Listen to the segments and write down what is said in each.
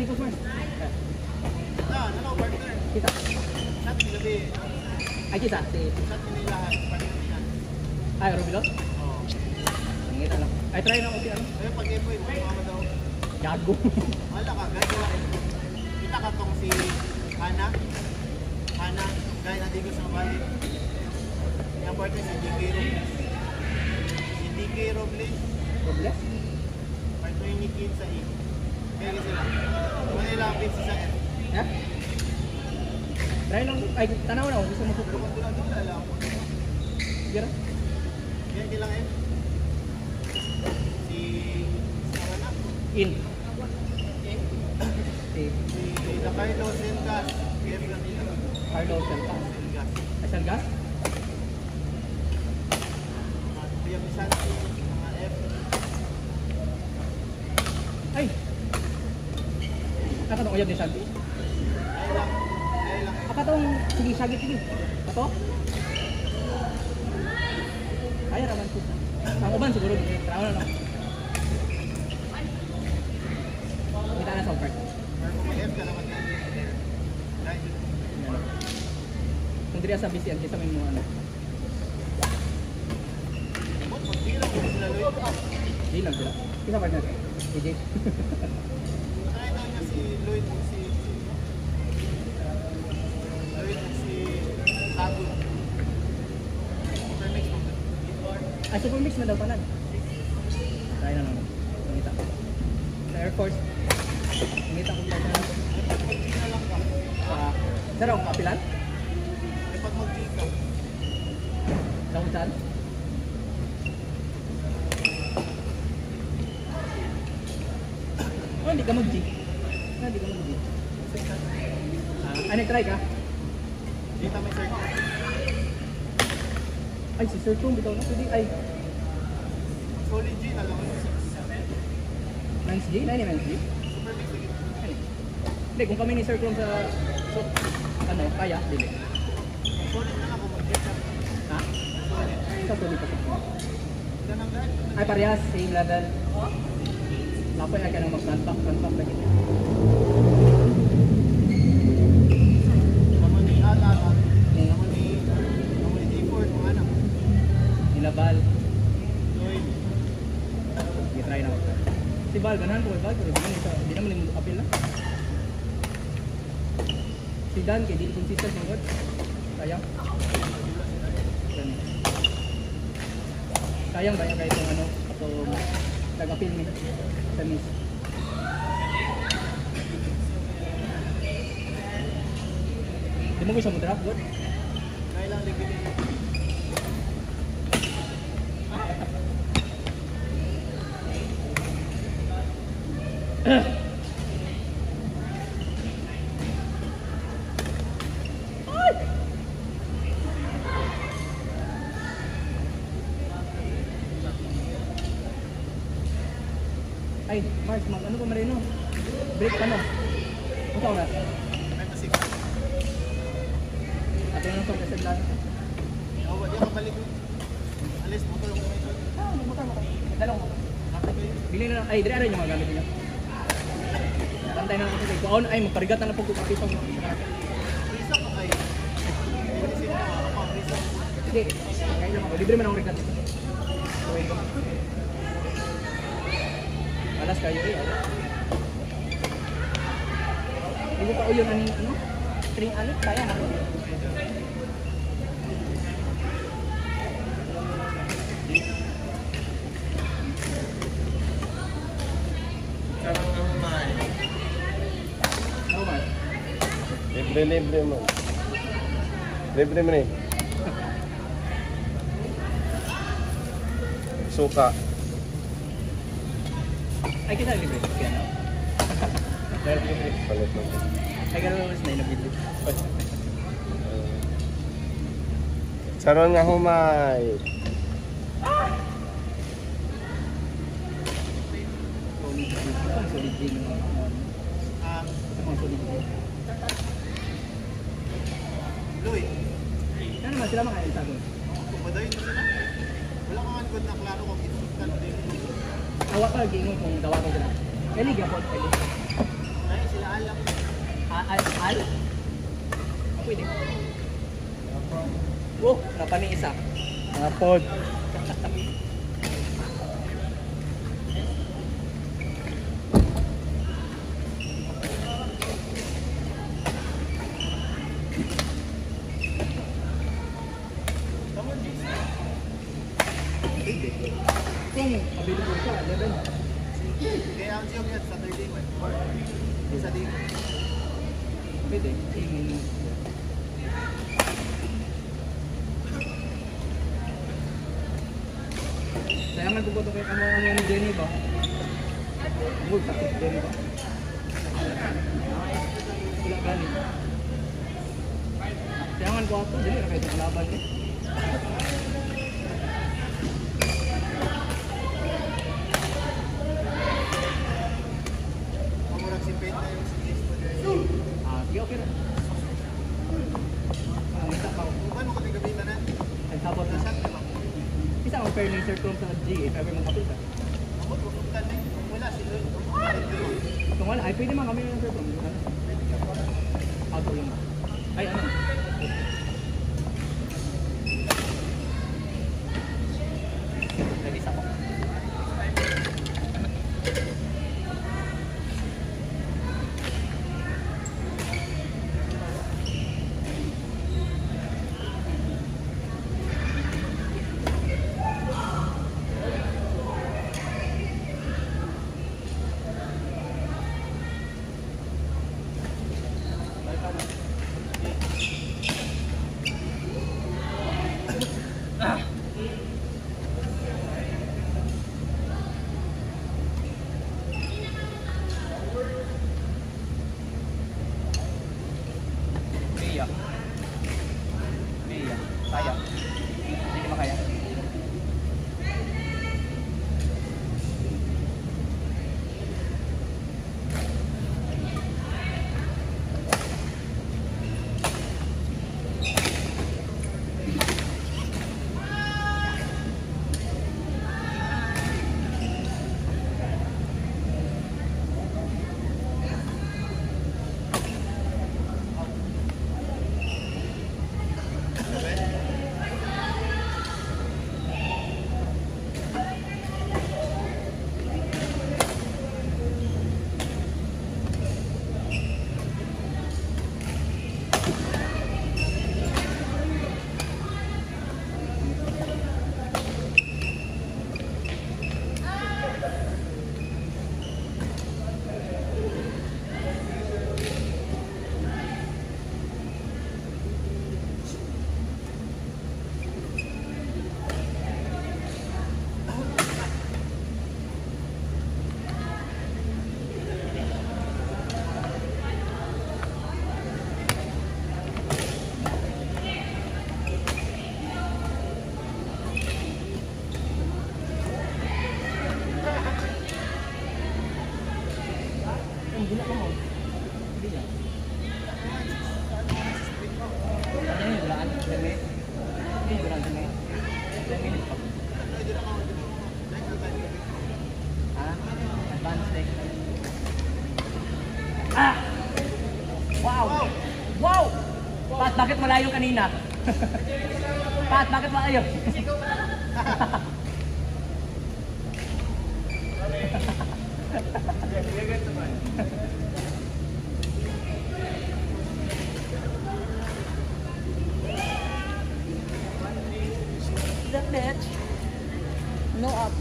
di ko mas. Ah, ano, partner? Kita. Shot gabi. Ay kita si Shot nila lahat. Partner nila. Ay Robilo. Oo. Ngita lang. Ay try na ko si ano. Kaya pag epoy, mukha daw. Gago. Wala ka, eh. Kita ka tong si Hana. Hana, guy na di ko sa bali. Yung partner si DK Robles. Si DK Robles, Robles. partner ni Kim sa E. Kaya sila. Kung nila ang sa F. Ha? Try lang. Ay tanaw na ako. Gusto mo alam. Gira. Yan nilang F. Si Sarana. In. Si Si Lacarlo Sendas. F lang nila. Carlo Selta. Sendas. Ay Salgas. Kuya Misanti. Mga F. Ay. Nakatong uyab ni Santi. Ay lang. Ay lang. Apa tong sige sagit sige. Ato? Ay raman ko. Ang uban siguro trawa na no. Kita na sa offer. Or kung mag-F ka naman yan. Dahil Kung diri sa BCN kisa may mo ano. Ba't mag-zero kung sila Lloyd? Di lang sila. Kisa partner. DJ. Lloyd at si Lloyd at si Tago. Super mix mo. Ay super mix na daw panan. Try na naman. Kita. Sa Air Force. Ngita ko tayo ka. sa Saro, kapilan? Eh, pag mag-G ka, Sa kung saan? Oh, hindi ka mag-G. Ah, hindi ka mag-G. Ah, ano, try ka? dito may circle. Ay, si Sir Kung, bitaw na. Pwede, ay, Solid G na lang. 9G? 9 yung 9G? Super again. Ay. Hindi, kung kami ni Sir Kung sa, so, ano, kaya, dili. Solid na lang kung mag-G ka. Ha? Solid. Sa tuloy pa. Dahil. Ay, parehas, same level. Lapoy ay ka back, front back lagi. Lloyd. I-try na. Si Val, ganahan ko kay Val, pero naman ito, di naman yung appeal na. Si Dan, kay di consistent ng God. Sayang. Yan. Sayang ba yung kahit yung ano, ato nag-appeal ni sa miss. Di mo ko mo-draft, God? Kailang ligilin. Ay, Mars, mag ano pa marino? Break pa no? Ano oras? Meta 6. Ato na itong kasag lang. Oh, wala ka balik. Alis mo ko yung may Ah, magmotor mo. Dalong mo. Bili na lang. Ay, dire rin yung mga gamit. Tantay na lang kasi. Kung ay, magparigat na ka kayo. Hindi sila makakaprisa. Sige, kaya lang ako. Libre man ang rigat. Ko. Alas kayo eh. Hindi ko pa uyo na ni, ano? String alit, kaya na. Ano man? Libre-libre mo. Libre mo eh. suka. Ay, kita libre. Kaya na. Dahil libre. Palit. Ay, gano'n mas na inabili. Saron nga humay. Solid din. Ah, solid din. Louie, Ano naman sila mga isagon? kumaday na sila. Wala kang angkod na klaro kung ito. Awa ka, gingon kung gawa ko sila. Eli, gapon. Eli. Ay, sila alam. Al? Al? Pwede. Oh, napani isa. Napod. Pwede. Kung available ka, 11. Kaya ang siyong yan, Saturday mo. Isa din. Pwede. Tingin. Sayangan ko po ito kay kamo ano ni Jenny ba? Uy, sakit si Jenny ba? Wala gani. Sayangan ko ako, dili na kayo sa laban eh. Mamurag si Pete na yung si Ah, sige, okay na. Ah, may isa pa ako. Kung ano kami gabi na na, Nagsabot na. nasaan na ba? Isa ang fair nature kung sa G, if ever. Kung wala, si Louie. Kung wala, ay pwede man kami ng ano. Auto lang. Wow! Pat, bakit malayo kanina? Pat, bakit malayo? The bitch. No up.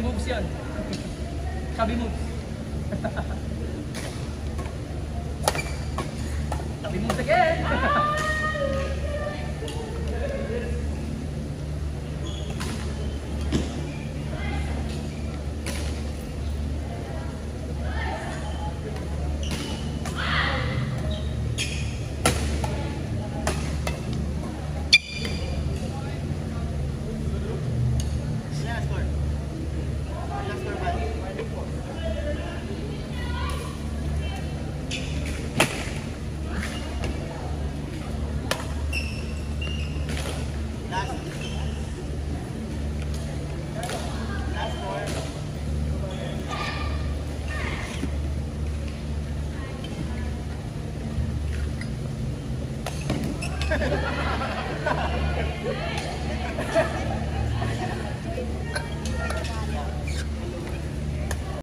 Moves yan. Chubby.